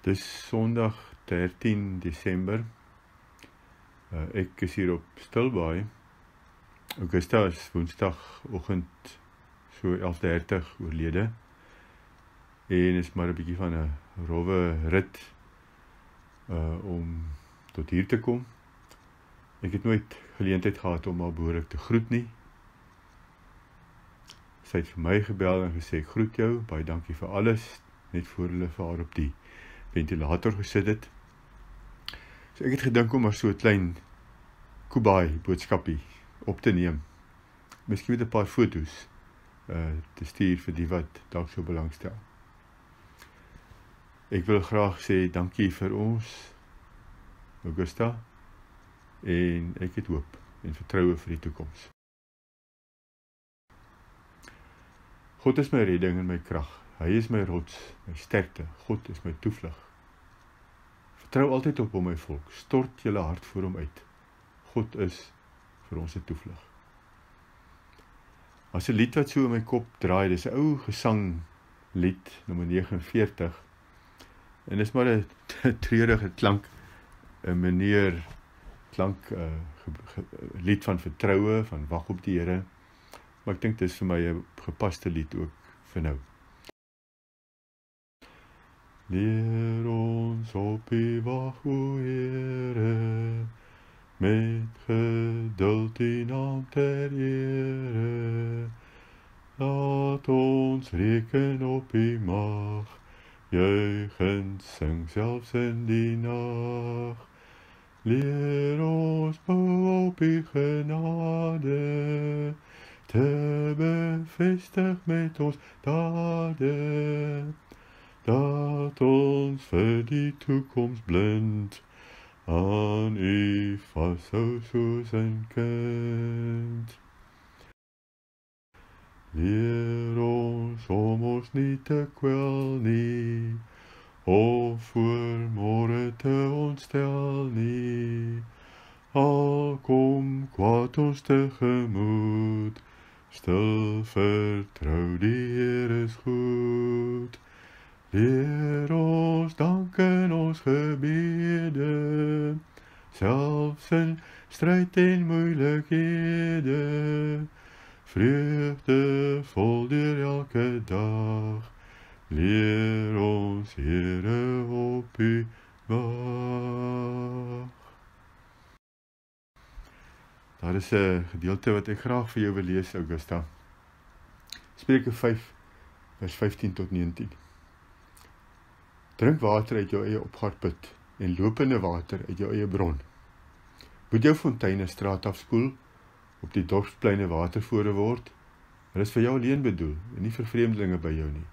Dis Sondag 13 Desember. Uh, ek is hier op Stilbaai. Augusta is Woensdagoggend so 11:30 oorlede. En is maar 'n bietjie van 'n rowwe rit uh om tot hier te kom. Ek het nooit geleentheid gehad om haar behoorlik te groet nie. Sy het vir my gebel en gesê ek groet jou, baie dankie vir alles net voor hulle vir haar op die ventilator gesit het. So ek het gedink om maar so 'n klein Kubai boodskapie op te neem. Miskien met 'n paar fotos uh te stuur vir die wat dalk so belangstel. Ek wil graag sê dankie vir ons Augusta en ek het hoop en vertroue vir die toekoms. God is my redding en my krag. Hy is my rots, my sterkte. God is my toevlug. Vertrou altyd op hom, my volk. Stort julle hart voor hom uit. God is vir ons 'n toevlug. As 'n lied wat so in my kop draai, dis 'n ou gesang lied nommer 49. En dis maar 'n treurige klank 'n meneer klank 'n uh, lied van vertroue, van wag op die Here. Maar ek dink dis vir my 'n gepaste lied ook vir nou. Leer ons op Heere, met geduld die naam ter. Laat ons reken op die mag, juichend sing selfs in die nacht. Leer ons op die genade, te bevestig met ons dade dat ons vir die toekoms blind aan u vashou soos 'n kind. Leer ons om ons nie te kwel nie, of voor môre te ontstel nie. Al kom kwaad ons tegemoet, stil vertrou die Here is goed. Leer ons dank in ons gebede, selfs in stryd en moeilikhede, vreugde vol deur elke dag. Leer ons Here op U wag. Daar is 'n gedeelte wat ek graag vir jou wil lees, Augusta. Spreuke 5 vers 15 tot 19. Drink water uit jou eie opgaarput en lopende water uit jou eie bron. Moet jou fonteine straat afspoel op die dorpspleine watervore word. Dit is vir jou alleen bedoel en nie vir vreemdelinge by jou nie.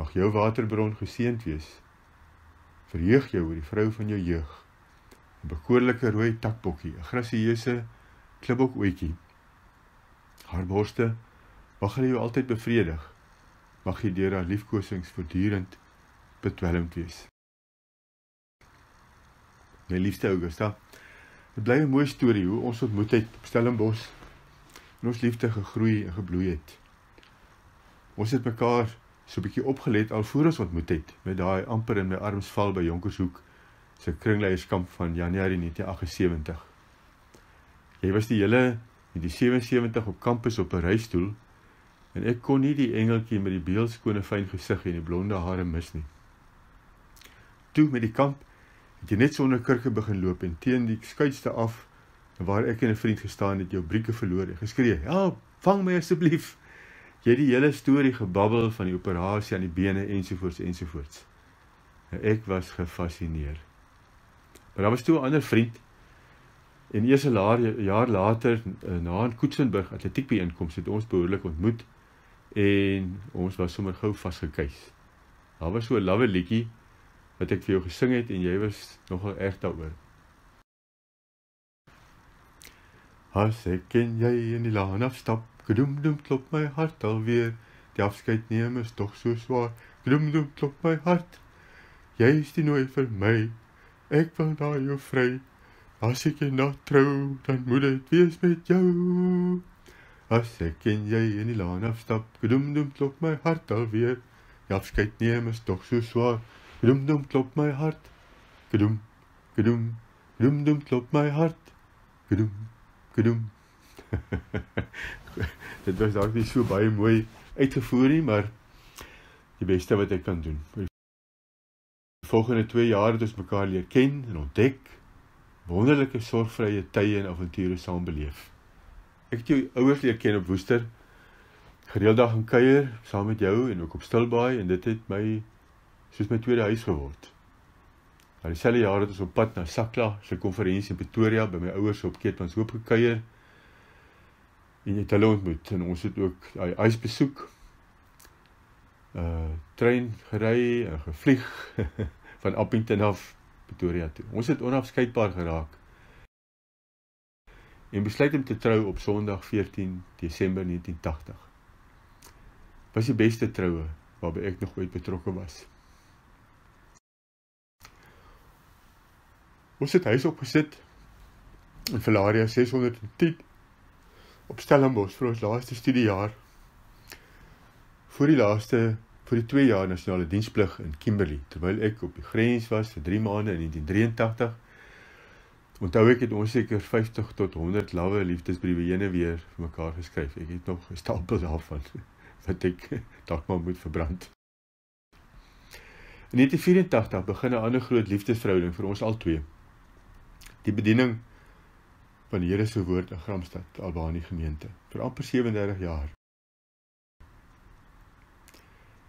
Mag jou waterbron geseënd wees. Verheug jou oor die vrou van jou jeug. 'n Bekoorlike rooi takbokkie, 'n grasieuse klipbok oetjie. Haar borste mag hulle jou altyd bevredig. Mag jy deur haar liefkosings voortdurend bedwelmd wees. My liefste Augusta, dit bly 'n mooi storie hoe ons ontmoet het op Stellenbosch en ons liefde gegroei en gebloei het. Ons het mekaar so 'n bietjie opgelet al voor ons ontmoet het met daai amper in my arms val by Jonkershoek se kringleierskamp van Januarie 1978. Jy was die hele in die 77 op kampus op 'n reistool en ek kon nie die engeltjie met die beeldskone fyn gesig en die blonde hare mis nie toe met die kamp het jy net sonder kirke begin loop en teen die skuitste af waar ek en 'n vriend gestaan het jou brieke verloor en geskree help vang my asseblief. Jy het die hele storie gebabbel van die operasie aan die bene ensovoorts ensovoorts. En ek was gefassineer maar daar was toe 'n ander vriend en eers 'n jaar later eh, na 'n Koetsenburg atletiekbyeenkoms het ons behoorlik ontmoet en ons was sommer gou vasgekeis. Daar was so 'n lawwe liedjie wat ek vir jou gesing het en jy was nogal erg daaroor. As ek en jy in die laan afstap, gedoem doem klop my hart alweer. Die afskeid neem is tog so swaar. Gedoem doem klop my hart. Jy is die nooi vir my. Ek wil na jou vry. As ek jou nog trou, dan moet dit wees met jou. As ek en jy in die laan afstap, gedoem doem klop my hart alweer. Die afskeid neem is tog so swaar. Gedum dum klop my hart. Gedum. Gedum. Gedum dum klop my hart. Gedum. Gedum. Dit was dalk nie so baie mooi uitgevoer nie, maar die beste wat ek kan doen. Die volgende 2 jaar het ons mekaar leer ken en ontdek, wonderlike sorgvrye tye en avonture saam beleef. Ek het jou ouers leer ken op Woester. Gereeldag in kuier saam met jou en ook op Stilbaai en dit het my soos my tweede huis geword. Na dieselfde jaar het ons op pad na Sakla se konferensie in Pretoria by my ouers op Keetmanshoop gekuier. En het hulle ontmoet en ons het ook daai huis besoek. Uh trein gery en gevlieg van Appington af Pretoria toe. Ons het onafskeidbaar geraak en besluit om te trou op Sondag 14 Desember 1980. Was die beste troue waarby ek nog ooit betrokke was. Ons het huis opgesit in Valaria 610 op Stellenbosch vir ons laaste studiejaar. Vir die laaste vir die 2 jaar nasionale diensplig in Kimberley terwyl ek op die grens was vir 3 maande in 1983 Onthou ek het ons seker 50 tot 100 lawe liefdesbriewe heen en weer vir mekaar geskryf. Ek het nog 'n stapel daarvan wat ek dalk maar moet verbrand. In 1984 begin 'n ander groot liefdesverhouding vir ons albei. Die bediening van die Here se woord in Gramstad, Albani gemeente, vir amper 37 jaar.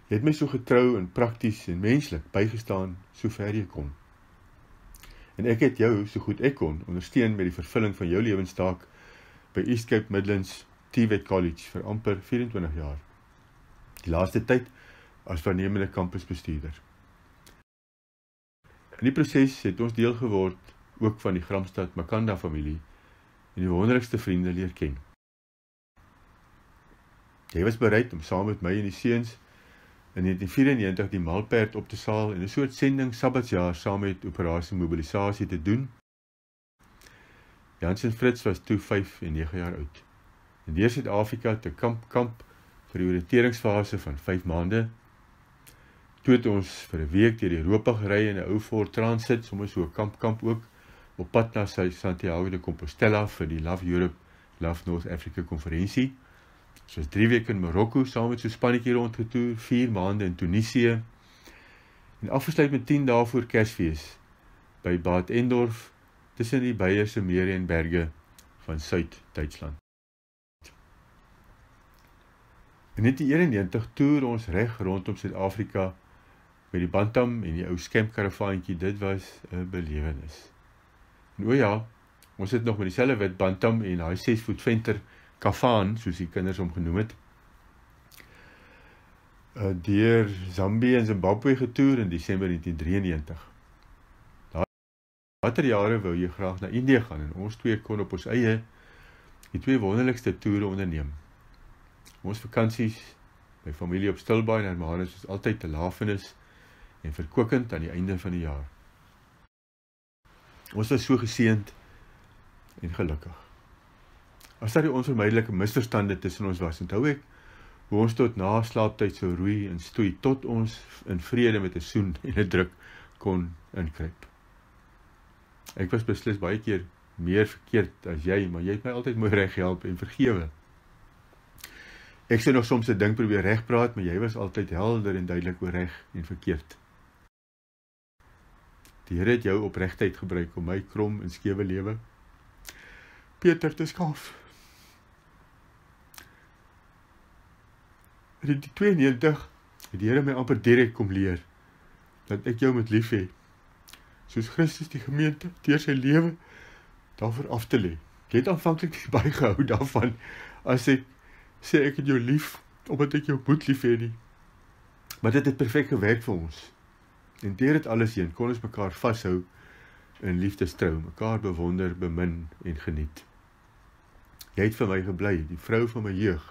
Jy het my so getrou en prakties en menslik bygestaan sover jy kon en ek het jou so goed ek kon ondersteun met die vervulling van jou lewenstaak by East Cape Midlands TVET College vir amper 24 jaar. Die laaste tyd as waarnemende kampusbestuurder. In die proses het ons deel geword ook van die Gramstad Makanda familie en die wonderlikste vriende leer ken. Jy was bereid om saam met my en die seuns in 1994 die Malperd op te saal en 'n soort sending Sabbatsjaar saam met operasie mobilisasie te doen. Jans en Fritz was toe 5 en 9 jaar oud. In deur Suid-Afrika te kamp kamp vir die oriënteringsfase van 5 maande. Toe het ons vir 'n week deur Europa gery in 'n ou Ford Transit, sommer so 'n kamp kamp ook op pad na Santiago de Compostela vir die Love Europe Love North Africa konferensie. Soos 3 weke in Marokko saam met so 'n spannetjie rondgetoer, 4 maande in Tunesië. En afgesluit met 10 dae voor Kersfees by Bad Endorf tussen die Beierse mere en berge van Suid-Duitsland. In 1991 toer ons reg rondom Suid-Afrika met die Bantam en die ou skemp karavaantjie. Dit was 'n belewenis. O ja, ons het nog met dieselfde wit Bantam en daai 6 voet venter Kafaan, soos die kinders hom genoem het. Uh deur Zambië en Zimbabwe getoer in Desember 1993. Watter jare wou jy graag na Indië gaan en ons twee kon op ons eie die twee wonderlikste toere onderneem. Ons vakansies by familie op Stilbaai en Hermanus is altyd te lafenis en verkwikkend aan die einde van die jaar. Ons was so geseënd en gelukkig. As daar die onvermydelike misverstande tussen ons was, onthou ek hoe ons tot na slaaptyd sou roei en stoei tot ons in vrede met 'n soen en 'n druk kon inkruip. Ek was beslis baie keer meer verkeerd as jy, maar jy het my altyd mooi reg gehelp en vergewe. Ek sou nog soms 'n ding probeer regpraat, maar jy was altyd helder en duidelik oor reg en verkeerd. Die Here het jou opregtheid gebruik om my krom en skewe lewe Peter te skaaf. In die 92 het die Here my amper direk kom leer dat ek jou met lief hê. Soos Christus die gemeente deur sy lewe daarvoor af te lê. Ek het aanvanklik baie gehou daarvan as ek sê ek het jou lief omdat ek jou moet lief hê nie. Maar dit het perfek gewerk vir ons. En deur dit alles heen kon ons mekaar vashou in liefdestrou, mekaar bewonder, bemin en geniet. Jy het vir my gebly, die vrou van my jeug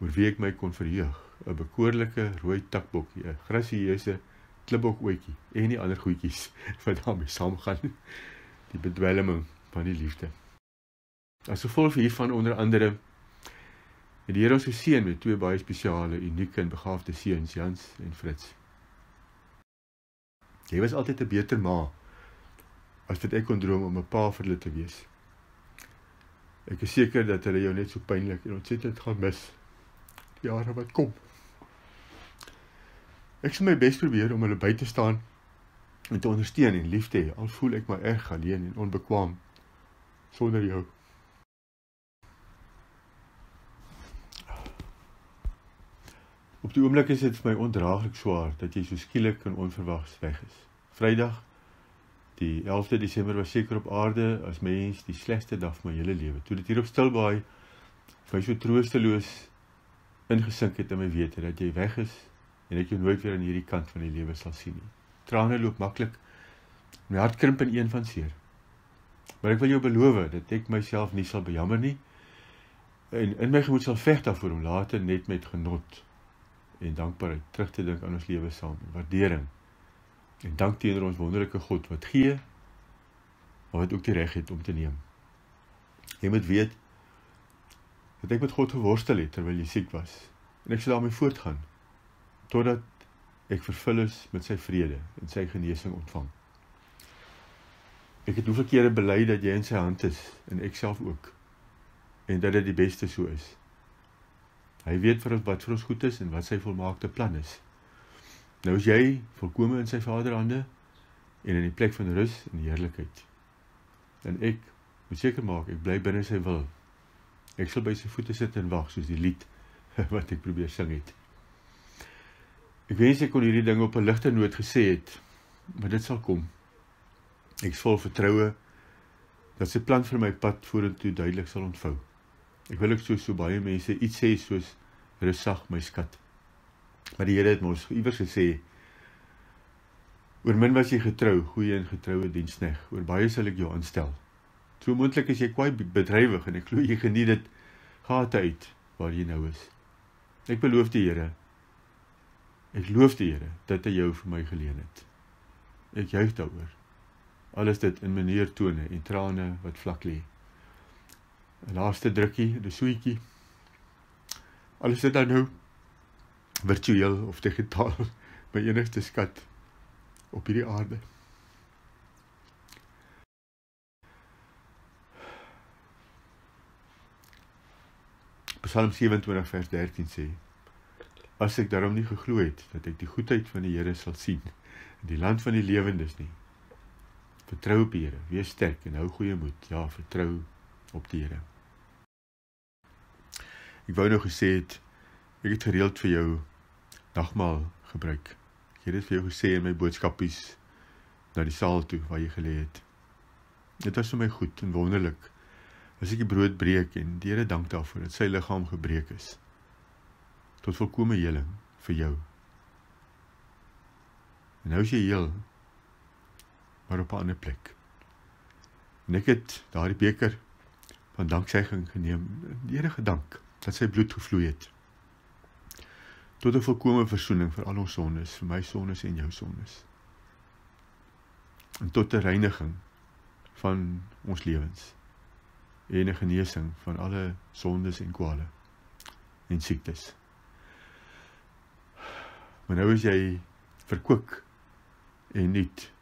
oor wie ek my kon verheug, 'n bekoorlike rooi takbokkie, 'n grasieuse klipbokoetjie en die ander goedjies wat daarmee saamgaan, die bedwelming van die liefde. As gevolg hiervan onder andere het die Here ons geseën met twee baie spesiale, unieke en begaafde seuns, Jans en Fritz. Jy was altyd 'n beter ma as wat ek kon droom om 'n pa vir hulle te wees. Ek is seker dat hulle jou net so pynlik en ontsettend gaan mis die jare wat kom. Ek sal my bes probeer om hulle by te staan en te ondersteun en lief te hê al voel ek maar erg alleen en onbekwaam sonder jou. Op die oomblik is dit vir my ondraaglik swaar dat jy so skielik en onverwags weg is. Vrydag die 11de Desember was seker op aarde as mens die slegste dag van my hele lewe. Toe dit hier op Stilbaai vir so troosteloos ingesink het in my wete dat jy weg is en ek jou nooit weer aan hierdie kant van die lewe sal sien nie. Trane loop maklik. My hart krimp in een van seer. Maar ek wil jou beloof dat ek myself nie sal bejammer nie. En in my gemoed sal veg daarvoor om later net met genot en dankbaarheid terug te dink aan ons lewe saam, waardering. En dank teenoor ons wonderlike God wat gee maar wat ook die reg het om te neem. Jy moet weet dat ek met God geworstel het terwyl jy siek was en ek sal daarmee voortgaan totdat ek vervul is met sy vrede en sy genesing ontvang. Ek het hoeveel kere bely dat jy in sy hand is en ek self ook en dat dit die beste so is. Hy weet vir ons wat vir ons goed is en wat sy volmaakte plan is. Nou is jy volkome in sy Vaderhande en in die plek van rus en heerlikheid. En ek moet seker maak ek bly binne sy wil. Ek sal by sy voete sit en wag soos die lied wat ek probeer sing het. Ek wens ek kon hierdie ding op 'n ligte noot gesê het, maar dit sal kom. Ek is vol vertroue dat sy plan vir my pad vorentoe duidelik sal ontvou. Ek wil ek so so baie mense iets sê soos rustig my skat. Maar die Here het mos iewers gesê oor min was jy getrou, goeie en getroue dienskneg. Oor baie sal ek jou aanstel. So moontlik is jy kwai bedrywig en ek glo jy geniet dit gate uit waar jy nou is. Ek beloof die Here. Ek loof die Here dat hy jou vir my geleen het. Ek juig daaroor. Alles dit in meneer tone en trane wat vlak lê. Laaste drukkie, 'n soetjie. Alles dit dan nou virtueel of digitaal my enigste skat op hierdie aarde. Psalm 27 vers 13 sê: As ek daarom nie geglo het dat ek die goedheid van die Here sal sien in die land van die lewendes nie. Vertrou op die Here, wees sterk en hou goeie moed. Ja, vertrou op die Here. Ek wou nou gesê het ek het gereeld vir jou nagmaal gebruik. Ek het dit vir jou gesê in my boodskapies na die saal toe waar jy gelê het. Dit was vir my goed en wonderlik. As ek die brood breek en die Here dank daarvoor dat sy liggaam gebreek is tot volkomme heling vir jou. En nou is jy heel maar op 'n ander plek. En ek het daardie beker van danksegging geneem. Die Here gedank dat sy bloed gevloei het tot 'n volkomme verzoening vir al ons sondes, vir my sondes en jou sondes. En tot 'n reiniging van ons lewens en 'n genesing van alle sondes en kwale en siektes. Maar nou is jy verkoop en nuut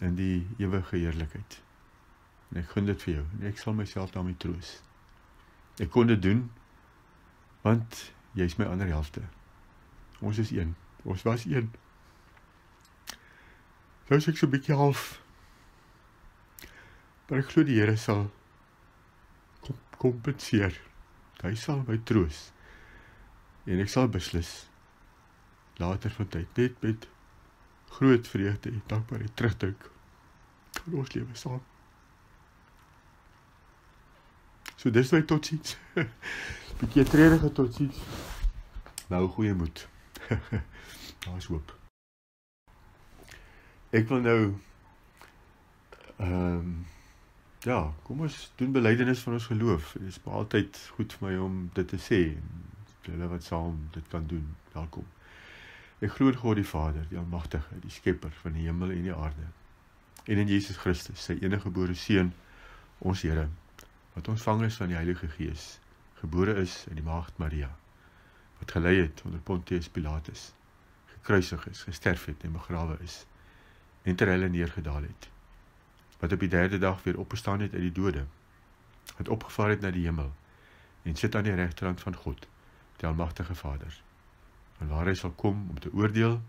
in die ewige heerlikheid. En ek gun dit vir jou en ek sal myself daarmee troos. Ek kon dit doen want jy's my ander helfte. Ons is een. Ons was een. Nou sê ek so 'n bietjie half. Maar ek glo die Here sal kom kompenseer. Hy sal my troos. En ek sal beslis later van tyd net met groot vreugde en dankbaarheid terugdink aan ons lewe saam. So dis my totsiens. Bietjie treurige totsiens. Nou goeie moed. Daar's hoop. Ek wil nou ehm um, ja, kom ons doen belydenis van ons geloof. Dit is maar altyd goed vir my om dit te sê. Hulle wat saam dit kan doen. Welkom. Ek glo God die Vader, die Almagtige, die Skepper van die hemel en die aarde. En in Jesus Christus, sy enige gebore seun, ons Here wat ontvang is van die Heilige Gees, gebore is in die maagd Maria, wat gelei het onder Pontius Pilatus, gekruisig is, gesterf het en begrawe is en ter hulle neergedaal het. Wat op die derde dag weer opgestaan het uit die dode. Het opgevaar het na die hemel en sit aan die regterhand van God, die almagtige Vader. En waar hy sal kom om te oordeel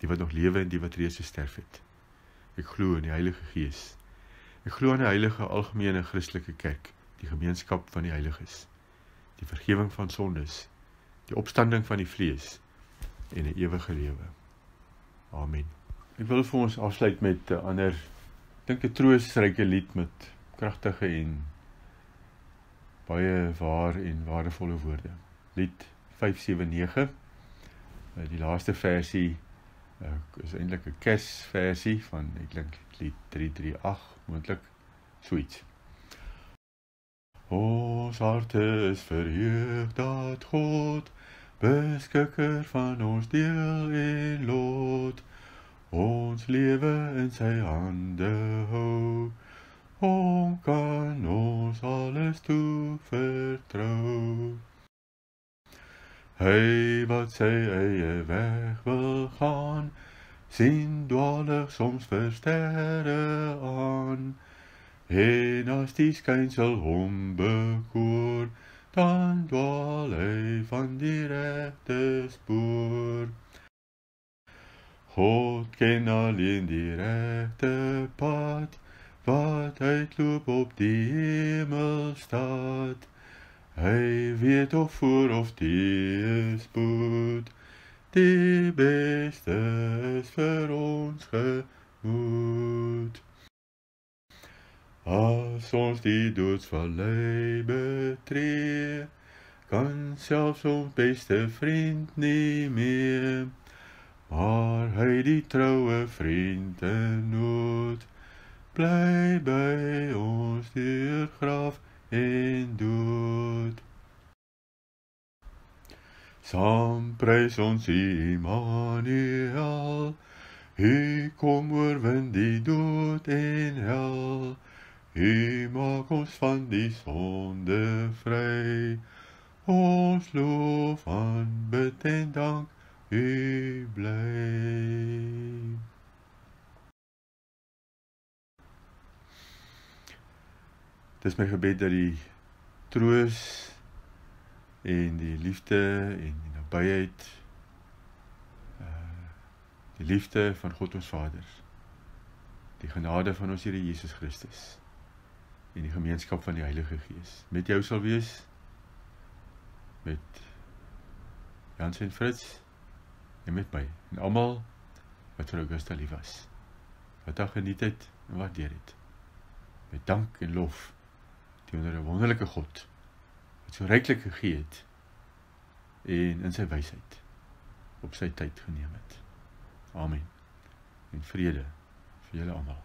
die wat nog lewe en die wat reeds gesterf het. Ek glo in die Heilige Gees. Ek glo aan 'n heilige algemene Christelike kerk, die gemeenskap van die heiliges, die vergifnis van sondes, die opstanding van die vlees en 'n ewige lewe. Amen. Ek wil vir ons afsluit met 'n ander dink 'n troostryke lied met kragtige en baie waar en waardevolle woorde. Lied 579. Eh, die laaste versie uh, is eintlik 'n Kersversie van ek dink lied 338 moontlik suits. Ons harte is verheug dat God beskikker van ons deel en lot ons lewe in sy hande hou hom kan ons alles toe vertrou hy wat sy eie weg wil gaan sien dwalig soms versterre aan en as die skynsel hom bekoor dan dwaal hy van die regte spoor. God ken alleen die regte pad, wat uitloop op die hemelstad. Hy weet of voor of die spoed, die beste is vir ons gemoed. As ons die doodsvallei betree, kan selfs ons beste vriend nie meer, maar hy die troue vriend in nood, bly by ons deur graf dood. Saam prys ons Immanuel, hy kom oorwin die dood en hel, U maak ons van die sonde vry. Ons loof aan bid en dank U bly. Dis my gebed dat die troos en die liefde en die nabyheid uh die liefde van God ons Vader die genade van ons Here Jesus Christus en die gemeenskap van die Heilige Gees met jou sal wees met Jans en Fritz en met my en almal wat vir Augusta lief was. Wat dag geniet het en waardeer het. Met dank en lof teenoor 'n wonderlike God wat so ryklik gegee het en in sy wysheid op sy tyd geneem het. Amen. En vrede vir julle almal.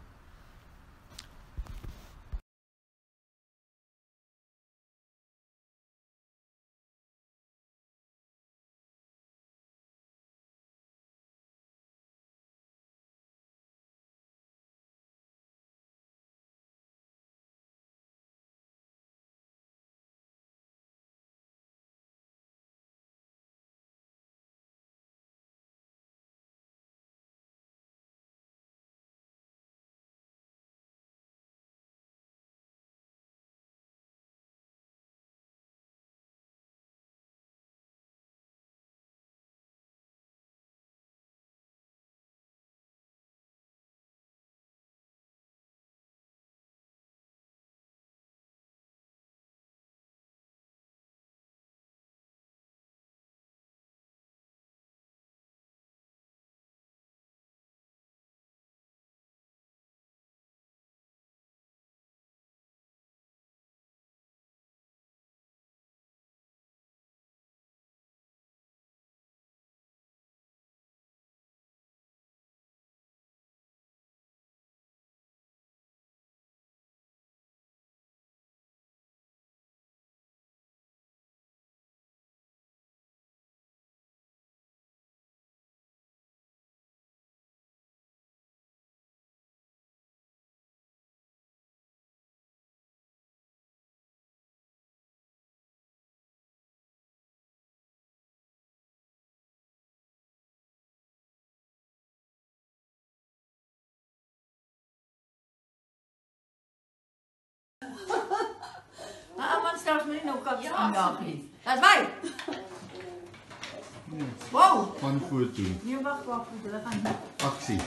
Selfs my nou kan aanjaag nie. Dis my. Wow. Van foto. Nee, wag, wag, hulle gaan Aksie.